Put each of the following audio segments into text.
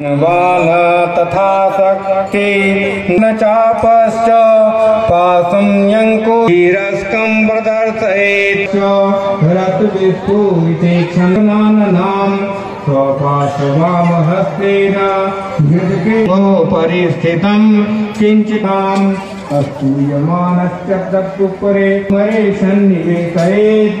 बाल तथा शक्ति न चापश्च पाशं यङ्कुरस्कं प्रदर्शयेत् रत्विष्टु इति क्षणाननाम् स्वपाशवामहस्तेन हृदके परिस्थितं किञ्चिताम् अस्तूयमानश्च दत्तुपरे मरे सन्निवेशयेत्।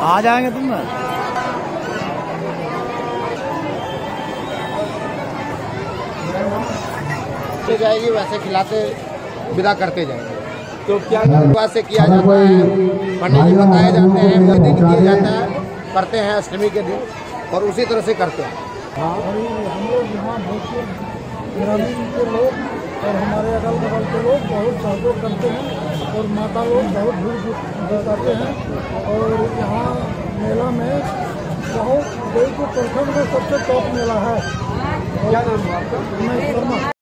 तो आ जाएँगे तुम ना खिलाते जाएगी वैसे खिलाते विदा करते जाएँगे? तो क्या बात से किया जाता है पंडित जी बताए जाते हैं दिन किया जाता है करते हैं अष्टमी के दिन और उसी तरह से करते हैं। हम लोग यहाँ ग्रामीण के लोग और हमारे अगल बगल के लोग बहुत सहयोग करते हैं। और माता लोग बहुत भीड़ जुटाते हैं। और यहाँ मेला में बहुत देश के प्रखंड में सबसे टॉप मेला है। क्या नाम है आपका? मैं शर्मा